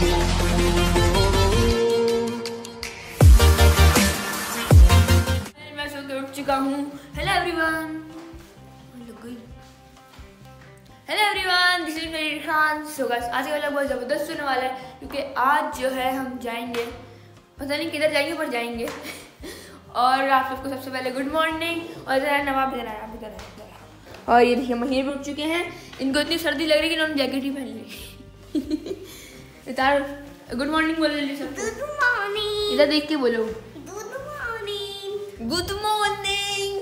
उठ चुका हूँ। Hello everyone hello everyone this is Mary Khan so guys आज का व्लॉग बहुत ज़बरदस्त होने वाला है क्योंकि आज जो है हम जाएँगे। पता नहीं किधर जाएँगे पर जाएँगे। और आप सबको सबसे पहले गुड मॉर्निंग और ज़रा नवाब इधर आया इधर आया। और ये देखिए महीर भी उठ चुके हैं। इनको इतनी सर्दी लग रही है कि इन्होंने जैकेट ही पहन ली। इतार गुड मॉर्निंग बोलो Good morning. इधर देख के बोलो Good morning. Good morning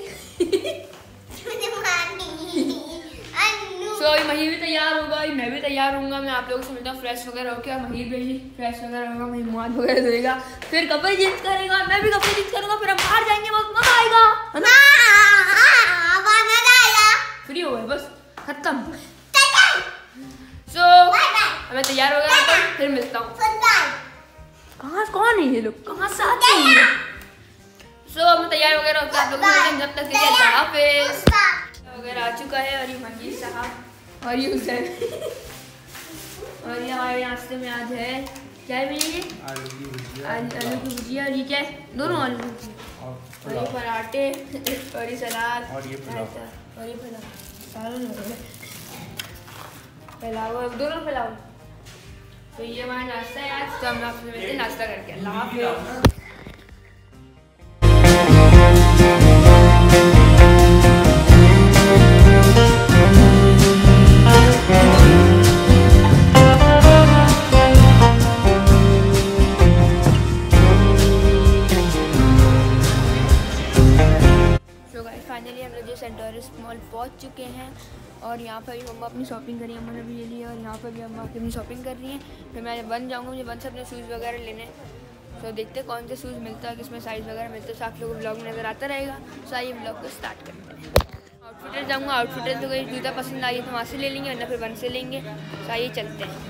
morning. Anu. So so, Mahir भी तैयार होगा मैं भी तैयार होऊँगा मैं आप लोगों से मिलता हूँ फ्रेश वगैरह होकर और महीर भी फ्रेश वगैरह होगा मुँह हाथ वगैरह धोएगा फिर कपड़े चेंज करेगा मैं भी कपड़े चेंज करूँगा फिर हम बाहर जाएँगे बहुत मज़ा आएगा है ना Ah, bana daya. फ्री हो गए बस खत्म. सो bye. मैं तैयार हो गया तो फिर मिलता हूँ। कहाँ कौन है ये लोग? कहाँ से आते हैं सो मैं तैयार वगैरह होकर आप लोगों हैं। जब तक के लिए हाफिज़. वगैरह आ चुका है और ये मंजीत साहब और ये हुसैन और ये हमारे नाश्ते में आज है। क्या है ये? आलू की भुजिया। आलू की भुजिया और ये क्या है? दोनों आलू की भुजिया। और ये पराठे और ये सलाद। और ये पुलाव। और ये पुलाव। सारों लोग। दोनों पुलाव तो ये हमारा नाश्ता है आज तो हम मिलते हैं नाश्ता करके। अल्लाह यहाँ पर भी मम्मा अपनी शॉपिंग करी, अम्मा ने भी ले लिया और यहाँ पर भी अम्मा अपनी शॉपिंग कर रही हैं। फिर मैं बन जाऊँगा, मुझे बन से अपने शूज़ वगैरह लेने। तो देखते कौन से शूज़ मिलता है, किसमें साइज़ वगैरह मिलता है। तो आप लोगों को ब्लॉग नज़र आता रहेगा। तो आइए ब्लॉग को स्टार्ट करते हैं। आउटफिटर जाऊँगा आउटफिटर तो कोई जूता पसंद आई तो वहाँ से ले लेंगे, वरना फिर वन से लेंगे। तो आइए चलते हैं।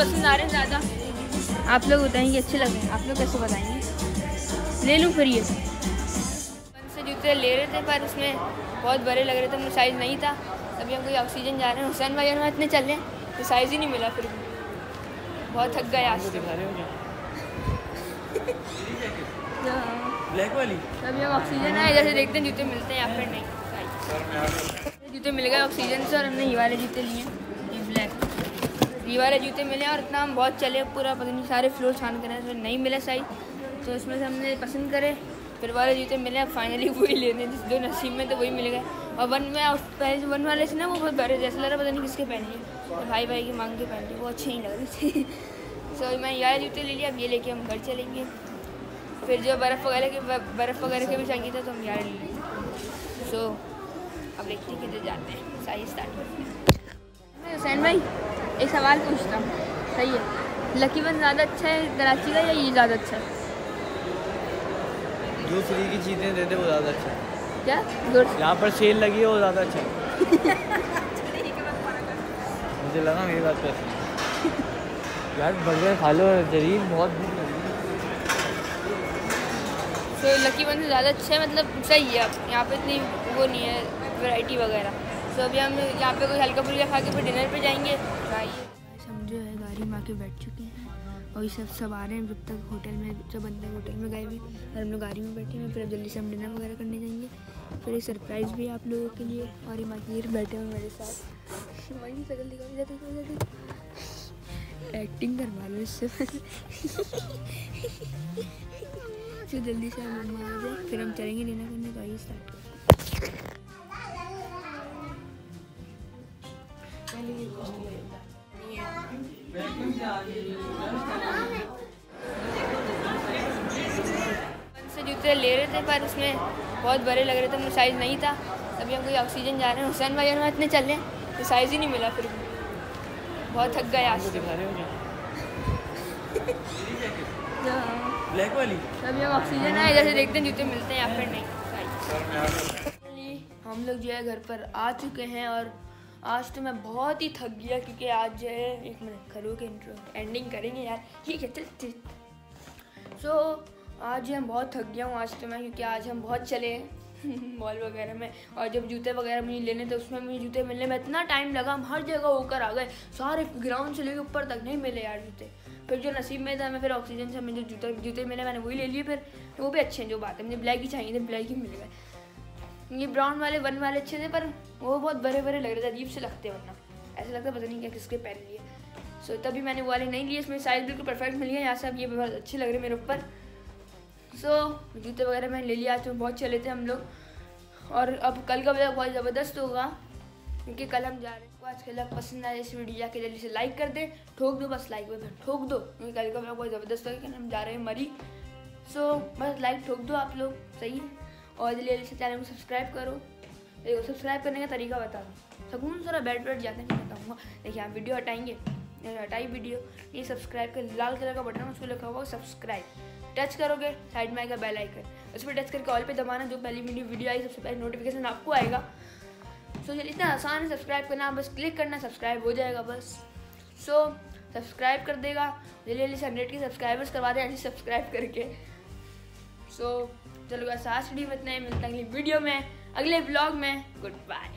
पसंद आ रहे हैं ज़्यादा। आप लोग बताएँगे अच्छे लग रहे हैं। आप लोग कैसे बताएँगे? ले लूँ फिर ये। से जूते ले रहे थे पर उसमें बहुत बड़े लग रहे थे मुझे साइज़ नहीं था। तभी हम कोई ऑक्सीजन जा रहे हैं हुसैन भाई और इतने चल रहे हैं तो साइज़ ही नहीं मिला फिर बहुत थक गए आज हाँ। ब्लैक वाली? तभी हम ऑक्सीजन आए जैसे देखते हैं जूते मिलते हैं या फिर नहीं। जूते मिल गए ऑक्सीजन से और हमने ये वाले जूते लिए। वाले जूते मिले और इतना हम बहुत चले पूरा, पता नहीं, सारे फ्लोर छान कर तो नहीं मिला साइज़ तो इसमें से हमने पसंद करे, फिर वाले जूते मिले फाइनली वही लेने जिस जो नसीब में तो वही मिल गए। और वन में पहले वन वाले थे ना, वो बहुत बड़े जैसे लग रहा पता नहीं किसके पहन लिए तो भाई भाई की मांग के पहन लिए वो अच्छे ही लग रहे थे। सो मैं ये जूते ले लिए, अब ये लेके हम घर चलेंगे। फिर जो बर्फ़ वगैरह के बर्फ़ वगैरह के भी चाहिए था तो हम यार ले लेंगे सो अब देखते किधर जाते हैं सारी स्टार्ट करते हैं हुसैन भाई एक सवाल पूछता हूँ। सही है। लकी वन ज़्यादा अच्छा है कराची का या ये ज़्यादा अच्छा है? जो फ्री की चीज़ें देते वो ज़्यादा अच्छा है। क्या? यहाँ पर सेल लगी है वो ज़्यादा अच्छा है। मुझे लगा मेरी बात पर यार बर्गर खा लो जरीब बहुत भूख लगी। तो लकी वन से ज़्यादा अच्छा है मतलब सही है। यहाँ पे इतनी वो नहीं है वैरायटी वगैरह। तो अभी हम यहाँ पे कोई हल्का फुल्का खा के फिर डिनर पे जाएँगे। हम जो है गाड़ी में आके बैठ चुके हैं और ये सब सब आ रहे हैं। जब तक होटल में जब बंदे होटल में गए हुए और हम लोग गाड़ी में बैठे हैं। फिर अब जल्दी से हम डिनर वगैरह करने जाएँगे। फिर एक सरप्राइज़ भी है आप लोगों के लिए। और ये माकिर बैठे हुए मेरे साथ। देखो एक्टिंग करवा लो इससे। फिर जल्दी से हम जाए फिर हम चलेंगे डिनर करने तो आइए स्टार्ट से जूते ले रहे थे पर उसमें बहुत बड़े लग रहे थे मुझे साइज़ नहीं था। तभी हम कोई ऑक्सीजन जा रहे हैं हुसैन भाई और इतने चल रहे हैं तो साइज़ ही नहीं मिला फिर। भी बहुत थक गए आज दिखा रहे क्या। ब्लैक वाली? अभी हम ऑक्सीजन आए जैसे देखते हैं जूते मिलते हैं या फिर नहीं। हम लोग जो है घर पर आ चुके हैं और आज तो मैं बहुत ही थक गया क्योंकि आज जो है, एक मिनट खड़ो के इंट्रो एंडिंग करेंगे यार। ठीक है, चल चल। सो आज जो है बहुत थक गया हूँ आज तो मैं क्योंकि आज हम बहुत चले मॉल वगैरह में। और जब जूते वगैरह मुझे लेने थे, उसमें मुझे जूते मिलने, में इतना टाइम लगा, हम हर जगह होकर आ गए। सारे ग्राउंड से लेके ऊपर तक नहीं मिले यार जूते। फिर जो नसीब में था, मैं फिर ऑक्सीजन से मुझे जूते जूते मिले, मैंने वही ले लिए फिर। वो भी अच्छे हैं, जो बात है। मुझे ब्लैक ही चाहिए थे ब्लैक ही मिल गए। ये ब्राउन वाले वन वाले अच्छे थे पर वो बहुत बड़े बड़े लग रहे थे अजीब से लगते हैं वरना। ऐसा लगता पता नहीं क्या किसके पहन लिए सो so, तभी मैंने वो वाले नहीं लिए इसमें साइज़ बिल्कुल परफेक्ट मिल गया यहाँ से अब ये बहुत अच्छे लग रहे मेरे ऊपर। सो so, जूते वगैरह मैंने ले लिया आज तो बहुत चले थे हम लोग। और अब कल का ब्लॉग बहुत ज़बरदस्त होगा क्योंकि कल हम जा रहे हैं। आज का ब्लॉग पसंद आया इस वीडियो जाके जल्दी से लाइक कर दे। ठोक दो बस लाइक पे ठोक दो। क्योंकि कल का ब्लॉग बहुत ज़बरदस्त होगा हम जा रहे हैं मरी। सो बस लाइक ठोक दो आप लोग सही है? और जल्दी जल्दी से चैनल को सब्सक्राइब करो। देखो सब्सक्राइब करने का तरीका बता दो सकून सारा बैठ बैठ जाते नहीं बताऊँगा। देखिए आप वीडियो हटाएँगे हटाई वीडियो। ये सब्सक्राइब कर लाल कलर का बटन उस पर लिखा हुआ सब्सक्राइब। टच करोगे साइड में आएगा बेल आइकन। उस पर टच करके ऑल पे दबाना जो पहली वीडियो वीडियो आई सबसे पहले नोटिफिकेशन आपको आएगा। सो so, इतना आसान है सब्सक्राइब करना बस क्लिक करना सब्सक्राइब हो जाएगा बस। सो सब्सक्राइब कर देगा। जल्दी जल्दी हंड्रेड के सब्सक्राइबर्स करवा दें ऐसे सब्सक्राइब करके। सो चलो गाइस आज के लिए इतना ही। मिलते हैं अगले वीडियो में, अगले ब्लॉग में। Good bye